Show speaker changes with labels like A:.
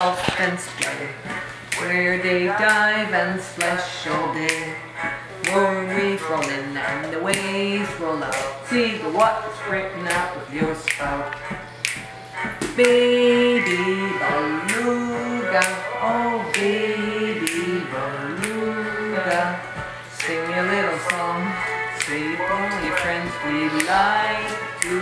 A: golf and splay, where they dive and splash all day. Worries rolling and the waves roll out. See the water's breaking out with your spout. Baby beluga, oh baby beluga, sing me a little song, say for your friends we like to.